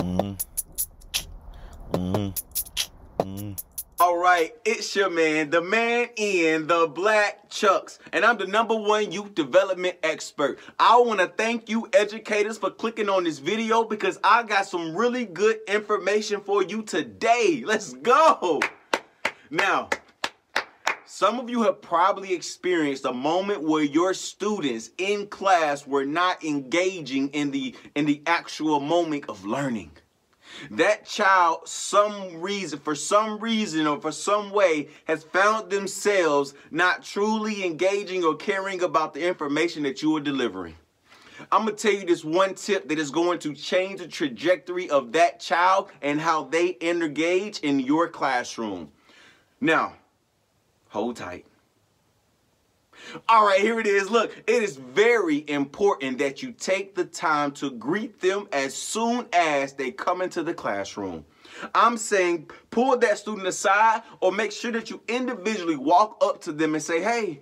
Mm-hmm. Mm-hmm. Mm-hmm. All right, it's your man, the man in the black chucks, and I'm the number one youth development expert. I want to thank you educators for clicking on this video because I got some really good information for you today. Let's go. Now, some of you have probably experienced a moment where your students in class were not engaging in the in the actual moment of learning. That child some reason for some reason or for some way has found themselves not truly engaging or caring about the information that you are delivering. I'm going to tell you this one tip that is going to change the trajectory of that child and how they engage in your classroom. Now hold tight all right, here it is. Look, it is very important that you take the time to greet them as soon as they come into the classroom. I'm saying pull that student aside or make sure that you individually walk up to them and say, hey,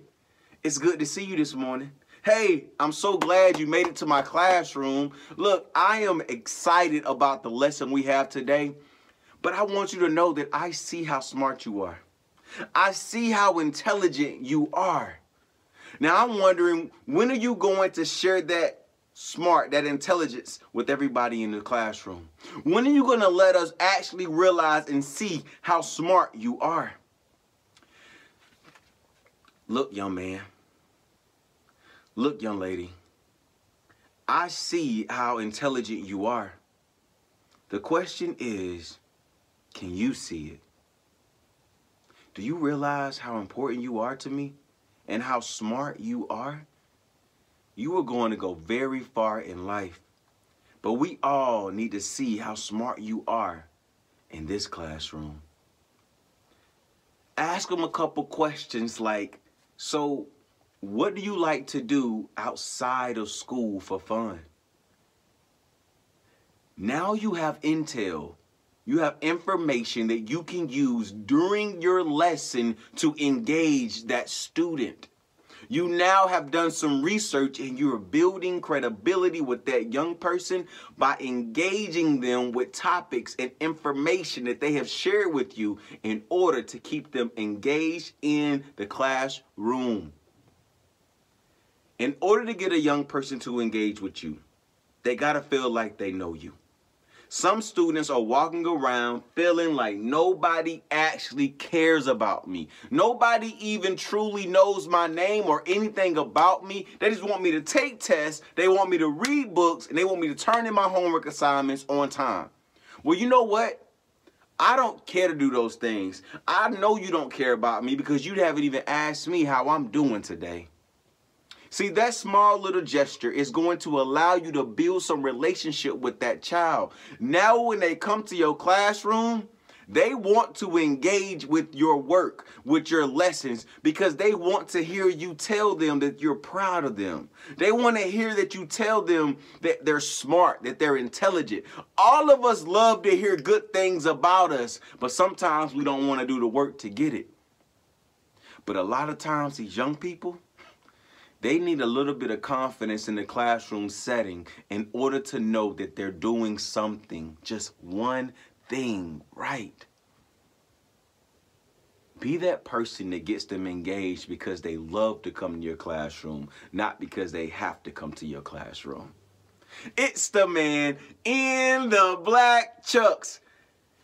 it's good to see you this morning. Hey, I'm so glad you made it to my classroom. Look, I am excited about the lesson we have today, but I want you to know that I see how smart you are. I see how intelligent you are. Now I'm wondering, when are you going to share that smart, that intelligence with everybody in the classroom? When are you going to let us actually realize and see how smart you are? Look, young man. Look, young lady. I see how intelligent you are. The question is, can you see it? Do you realize how important you are to me? and how smart you are, you are going to go very far in life. But we all need to see how smart you are in this classroom. Ask them a couple questions like, so what do you like to do outside of school for fun? Now you have intel you have information that you can use during your lesson to engage that student. You now have done some research and you're building credibility with that young person by engaging them with topics and information that they have shared with you in order to keep them engaged in the classroom. In order to get a young person to engage with you, they got to feel like they know you. Some students are walking around feeling like nobody actually cares about me. Nobody even truly knows my name or anything about me. They just want me to take tests, they want me to read books, and they want me to turn in my homework assignments on time. Well, you know what? I don't care to do those things. I know you don't care about me because you haven't even asked me how I'm doing today. See, that small little gesture is going to allow you to build some relationship with that child. Now, when they come to your classroom, they want to engage with your work, with your lessons, because they want to hear you tell them that you're proud of them. They want to hear that you tell them that they're smart, that they're intelligent. All of us love to hear good things about us, but sometimes we don't want to do the work to get it. But a lot of times, these young people, they need a little bit of confidence in the classroom setting in order to know that they're doing something, just one thing right. Be that person that gets them engaged because they love to come to your classroom, not because they have to come to your classroom. It's the man in the black chucks.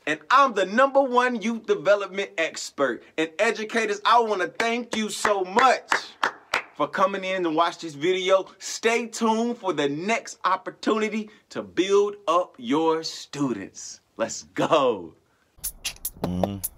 And I'm the number one youth development expert. And educators, I want to thank you so much for coming in and watch this video. Stay tuned for the next opportunity to build up your students. Let's go. Mm-hmm.